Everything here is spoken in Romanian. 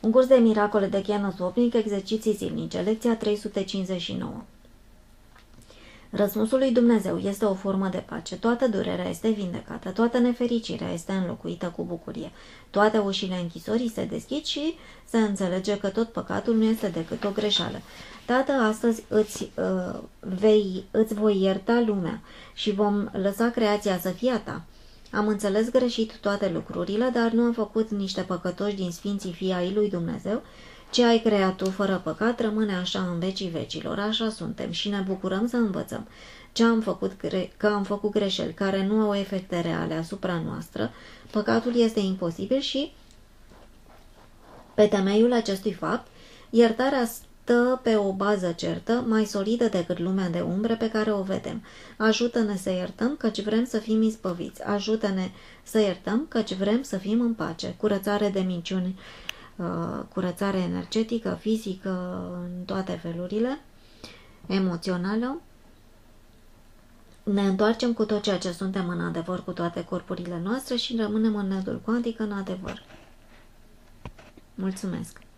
Un curs de miracole de Chiana Swapnic, exerciții zilnice, lecția 359. Răspunsul lui Dumnezeu este o formă de pace. Toată durerea este vindecată, toată nefericirea este înlocuită cu bucurie. Toate ușile închisorii se deschid și se înțelege că tot păcatul nu este decât o greșeală. Tată, astăzi îți, uh, vei, îți voi ierta lumea și vom lăsa creația să fie a ta. Am înțeles greșit toate lucrurile, dar nu am făcut niște păcătoși din Sfinții Fii ai lui Dumnezeu. Ce ai creat tu fără păcat rămâne așa în vecii vecilor, așa suntem și ne bucurăm să învățăm. Ce am făcut, că am făcut greșeli care nu au efecte reale asupra noastră, păcatul este imposibil și, pe temeiul acestui fapt, iertarea stă pe o bază certă, mai solidă decât lumea de umbre pe care o vedem. Ajută-ne să iertăm, căci vrem să fim izbăviți. Ajută-ne să iertăm, căci vrem să fim în pace. Curățare de minciuni, uh, curățare energetică, fizică, în toate felurile, emoțională. Ne întoarcem cu tot ceea ce suntem în adevăr cu toate corpurile noastre și rămânem în nedul cuantic în adevăr. Mulțumesc!